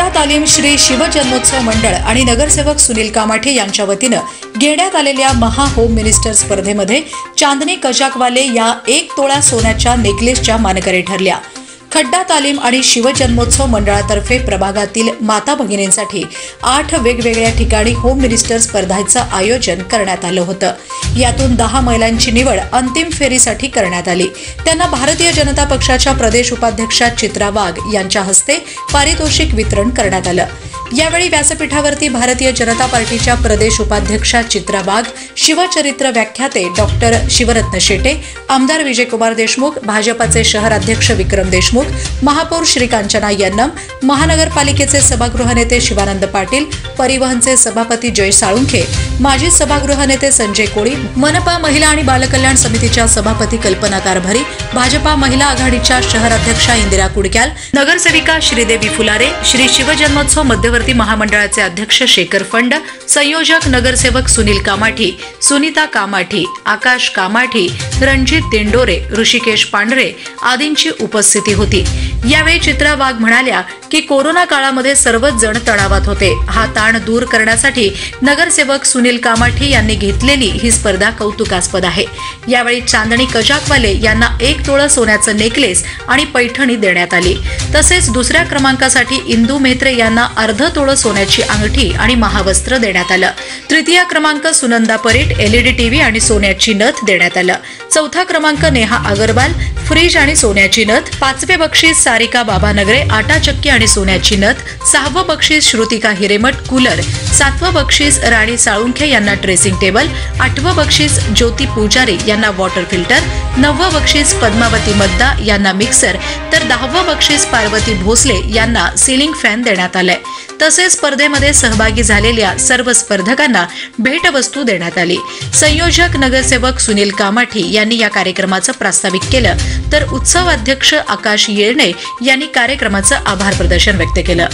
खड्डा तालीम श्री शिवजन्मोत्सव मंडळ आणि नगरसेवक सुनील कामाठे यांच्या वतीनं घेण्यात आलेल्या महा होम मिनिस्टर स्पर्धेमध्ये चांदनी कजाकवाले या एक तोळा सोन्याच्या नेकलेसच्या मानकरी ठरल्या. खड्डा तालीम आणि शिवजन्मोत्सव मंडळातर्फे प्रभागातील माता भगिनींसाठी आठ वेगवेगळ्या ठिकाणी होम मिनिस्टर स्पर्धांचं आयोजन करण्यात आलं होतं. यातून दहा महिलांची निवड अंतिम फेरीसाठी करण्यात आली. त्यांना भारतीय जनता पक्षाच्या प्रदेश उपाध्यक्षा चित्रा वाघ यांच्या हस्ते पारितोषिक वितरण करण्यात आलं. यावेळी व्यासपीठावरती भारतीय जनता पार्टीच्या प्रदेश उपाध्यक्षा चित्रा वाघ शिवचरित्र व्याख्याते डॉक्टर शिवरत्न शेटे आमदार विजयकुमार देशमुख भाजपाचे शहर अध्यक्ष विक्रम देशमुख महापौर श्रीकांचना यन्नम महानगरपालिकेचे सभागृह नेते शिवानंद पाटील परिवहनचे सभापती जय साळुंखे माजी सभागृह नेते संजय कोळी मनपा महिला आणि बालकल्याण समितीच्या सभापती कल्पना कारभारी भाजपा महिला आघाडीच्या शहर अध्यक्षा इंदिरा कुडक्याल नगरसेविका श्रीदेवी फुलारे श्री शिवजन्मोत्सव मध्यवर्ती महामंडळाचे अध्यक्ष शेखर फंड संयोजक नगरसेवक सुनील कामाठी सुनीता कामाठी आकाश कामाठी रणजित दिंडोरे ऋषिकेश पांढरे आदींची उपस्थिती होती. यावेळी चित्रा वाघ म्हणाल्या की कोरोना काळामध्ये सर्वच जण तणावात होते. हा ताण दूर करण्यासाठी नगरसेवक सुनील कामाठी यांनी घेतलेली ही स्पर्धा कौतुकास्पद आहे. यावेळी चांदणी कजाकवाले यांना एक तोळं सोन्याचं नेकलेस आणि पैठणी देण्यात आली. तसेच दुसऱ्या क्रमांकासाठी इंदू मेत्रे यांना अर्ध तोळं सोन्याची अंगठी आणि महावस्त्र देण्यात आलं. तृतीय क्रमांक सुनंदा परेट एलईडी टीव्ही आणि सोन्याची नथ देण्यात आलं. चौथा क्रमांक नेहा अगरवाल फ्रीज आणि सोन्याची नथ पाचवे बक्षीस सारिका बाबानगरे आटा चक्की आणि सोन्याची नथ सहावं बक्षीस श्रुतिका हिरेमठ कूलर सातवं बक्षीस राणी साळुंखे यांना ड्रेसिंग टेबल आठवं बक्षीस ज्योती पुजारी यांना वॉटर फिल्टर नववं बक्षीस पद्मावती मद्दा यांना मिक्सर तर दहावं बक्षीस पार्वती भोसले यांना सिलिंग फॅन देण्यात आलाय. तसेच स्पर्धेमध्ये सहभागी झालेल्या सर्व स्पर्धकांना भेटवस्तू देण्यात आली. संयोजक नगरसेवक सुनील कामाठी यांनी या कार्यक्रमाचं प्रास्ताविक केलं तर उत्सव अध्यक्ष आकाश येळणे यांनी कार्यक्रमाचं आभार प्रदर्शन व्यक्त केलं.